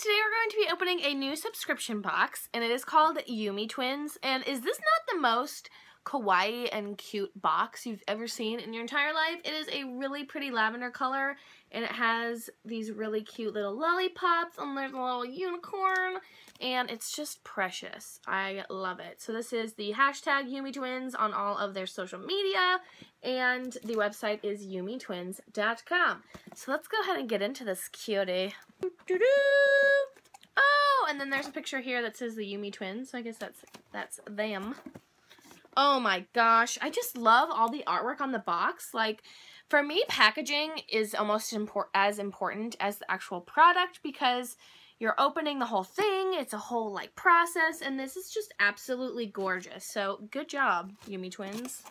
today we're going to be opening a new subscription box and it is called Yume Twins and is this not the most kawaii and cute box you've ever seen in your entire life? It is a really pretty lavender color and it has these really cute little lollipops and there's a little unicorn and it's just precious. I love it. So this is the hashtag Yume Twins on all of their social media and the website is yumetwins.com. So let's go ahead and get into this cutie. Oh, and then there's a picture here that says the Yume Twins. So I guess that's that's them. Oh my gosh, I just love all the artwork on the box. Like, for me, packaging is almost as important as the actual product because you're opening the whole thing. It's a whole, like, process, and this is just absolutely gorgeous. So, good job, Yume Twins.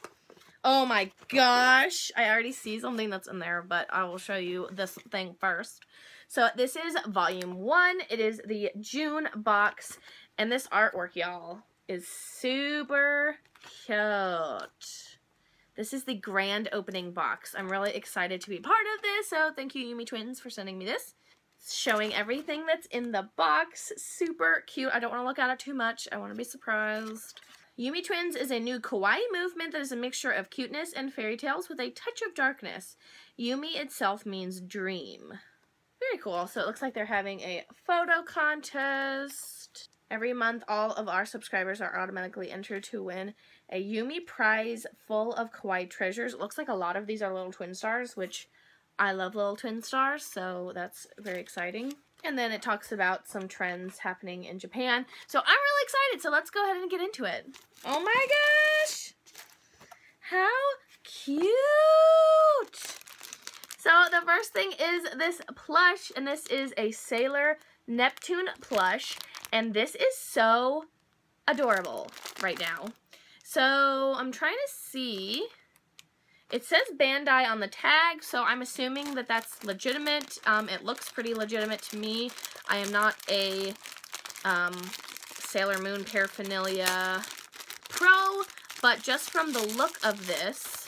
Oh my gosh, I already see something that's in there, but I will show you this thing first. So this is volume one. It is the June box, and this artwork, y'all, is super cute. This is the grand opening box. I'm really excited to be part of this, so thank you, Yume Twins, for sending me this. Showing everything that's in the box. Super cute. I don't want to look at it too much. I want to be surprised. Yume Twins is a new kawaii movement that is a mixture of cuteness and fairy tales with a touch of darkness. Yume itself means dream. Very cool. So it looks like they're having a photo contest. Every month, all of our subscribers are automatically entered to win a Yume prize full of kawaii treasures. It looks like a lot of these are little twin stars, which I love little twin stars, so that's very exciting. And then it talks about some trends happening in Japan. So I'm really excited, so let's go ahead and get into it. Oh my gosh! How cute! So the first thing is this plush, and this is a Sailor Neptune plush, and this is so adorable right now. So I'm trying to see it says Bandai on the tag, so I'm assuming that that's legitimate. Um, it looks pretty legitimate to me. I am not a um, Sailor Moon paraphernalia pro, but just from the look of this,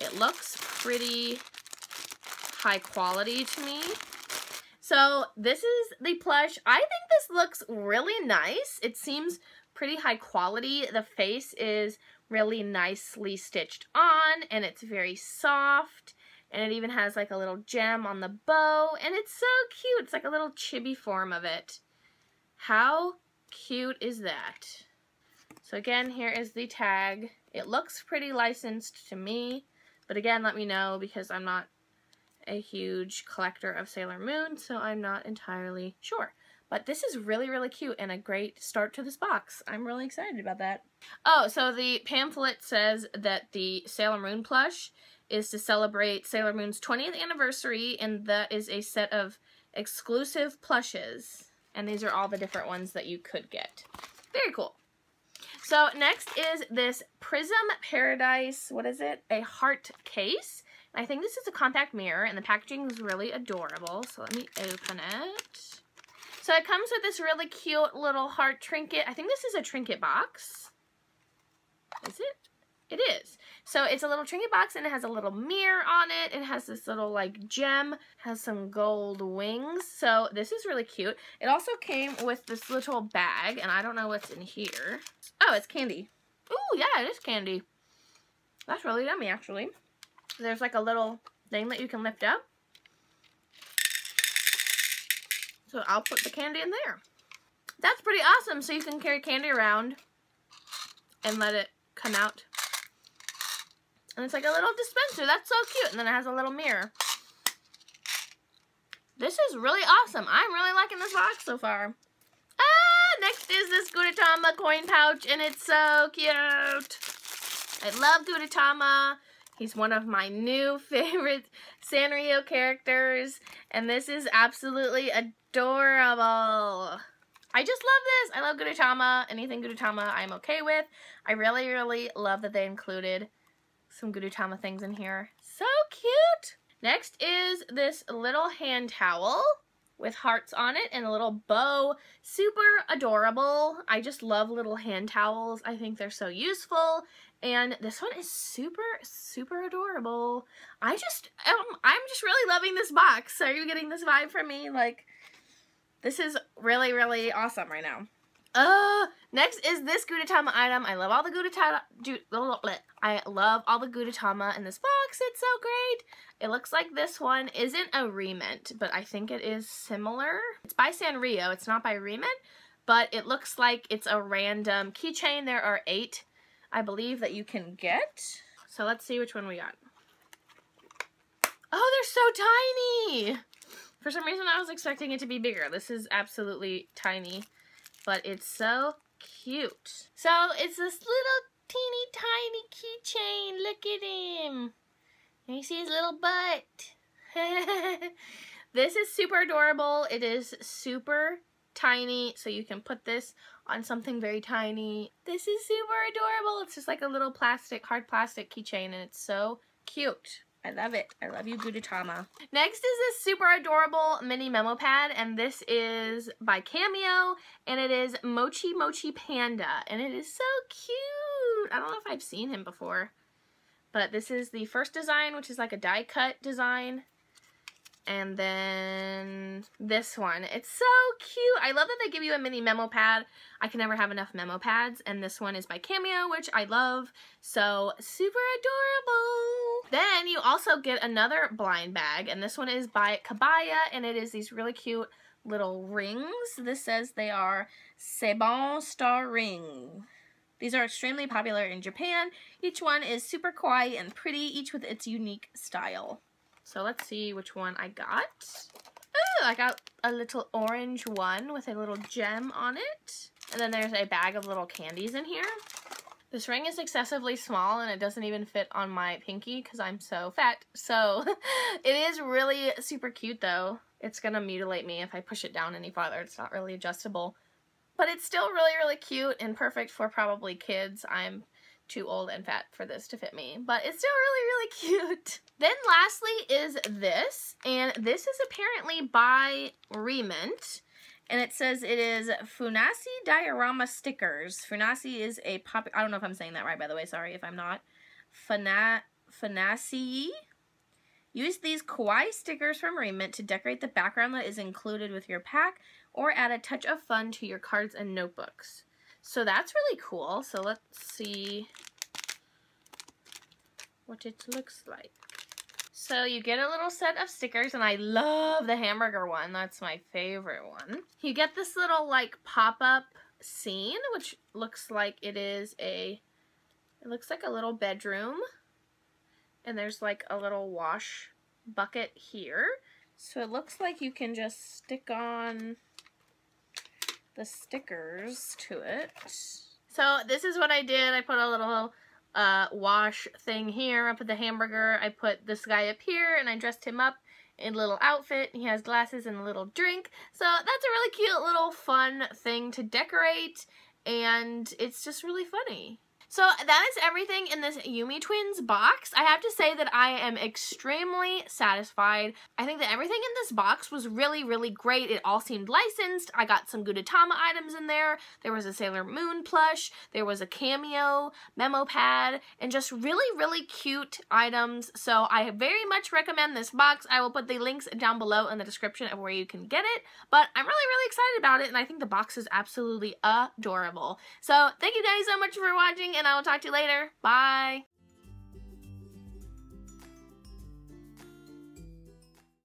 it looks pretty high quality to me. So this is the plush. I think this looks really nice. It seems pretty high quality. The face is really nicely stitched on and it's very soft and it even has like a little gem on the bow and it's so cute. It's like a little chibi form of it. How cute is that? So again, here is the tag. It looks pretty licensed to me, but again, let me know because I'm not a huge collector of Sailor Moon, so I'm not entirely sure. But this is really, really cute and a great start to this box. I'm really excited about that. Oh, so the pamphlet says that the Sailor Moon plush is to celebrate Sailor Moon's 20th anniversary, and that is a set of exclusive plushes. And these are all the different ones that you could get. Very cool. So next is this Prism Paradise, what is it? A heart case. I think this is a compact mirror, and the packaging is really adorable. So let me open it. So it comes with this really cute little heart trinket. I think this is a trinket box. Is it? It is. So it's a little trinket box and it has a little mirror on it. It has this little like gem, has some gold wings. So this is really cute. It also came with this little bag and I don't know what's in here. Oh, it's candy. Ooh, yeah, it is candy. That's really yummy actually. There's like a little thing that you can lift up. So I'll put the candy in there. That's pretty awesome. So you can carry candy around and let it come out. And it's like a little dispenser. That's so cute. And then it has a little mirror. This is really awesome. I'm really liking this box so far. Ah, next is this Gudetama coin pouch, and it's so cute. I love Gudetama. He's one of my new favorite Sanrio characters, and this is absolutely adorable. I just love this. I love Gudetama. Anything Gudetama I'm okay with. I really, really love that they included some Gudetama things in here. So cute. Next is this little hand towel with hearts on it and a little bow. Super adorable. I just love little hand towels. I think they're so useful. And this one is super, super adorable. I just, um, I'm just really loving this box. Are you getting this vibe from me? Like, This is really, really awesome right now. Uh, next is this Gudetama item. I love all the Gudetama. I love all the Gudetama in this box. It's so great. It looks like this one isn't a Re-Ment, but I think it is similar. It's by Sanrio. It's not by Re-Ment, but it looks like it's a random keychain. There are eight, I believe, that you can get. So let's see which one we got. Oh, they're so tiny. For some reason, I was expecting it to be bigger. This is absolutely tiny but it's so cute. So it's this little teeny tiny keychain. Look at him. And you see his little butt. this is super adorable. It is super tiny, so you can put this on something very tiny. This is super adorable. It's just like a little plastic, hard plastic keychain, and it's so cute. I love it. I love you, Gudetama. Next is this super adorable mini memo pad, and this is by Kamio, and it is Mochi Mochi Panda, and it is so cute. I don't know if I've seen him before, but this is the first design, which is like a die cut design, and then this one. It's so cute. I love that they give you a mini memo pad. I can never have enough memo pads. And this one is by Kamio, which I love. So super adorable. Then you also get another blind bag. And this one is by Kabaya. And it is these really cute little rings. This says they are Sebon Star Ring. These are extremely popular in Japan. Each one is super kawaii and pretty, each with its unique style. So let's see which one I got. Ooh, I got a little orange one with a little gem on it. And then there's a bag of little candies in here. This ring is excessively small and it doesn't even fit on my pinky because I'm so fat. So it is really super cute though. It's going to mutilate me if I push it down any farther. It's not really adjustable. But it's still really, really cute and perfect for probably kids. I'm too old and fat for this to fit me, but it's still really, really cute. Then lastly is this, and this is apparently by Re-Ment, and it says it is Funassyi Diorama Stickers. Funassyi is a pop, I don't know if I'm saying that right, by the way, sorry if I'm not. Funa, Funassyi? Use these kawaii stickers from Re-Ment to decorate the background that is included with your pack, or add a touch of fun to your cards and notebooks. So that's really cool. So let's see what it looks like. So you get a little set of stickers, and I love the hamburger one. That's my favorite one. You get this little, like, pop-up scene, which looks like it is a, it looks like a little bedroom. And there's, like, a little wash bucket here. So it looks like you can just stick on the stickers to it. So this is what I did. I put a little uh, wash thing here. I put the hamburger. I put this guy up here and I dressed him up in a little outfit. He has glasses and a little drink. So that's a really cute little fun thing to decorate and it's just really funny. So that is everything in this Yume Twins box. I have to say that I am extremely satisfied. I think that everything in this box was really, really great. It all seemed licensed. I got some Gudetama items in there. There was a Sailor Moon plush. There was a Kamio memo pad and just really, really cute items. So I very much recommend this box. I will put the links down below in the description of where you can get it. But I'm really, really excited about it and I think the box is absolutely adorable. So thank you guys so much for watching and I will talk to you later. Bye.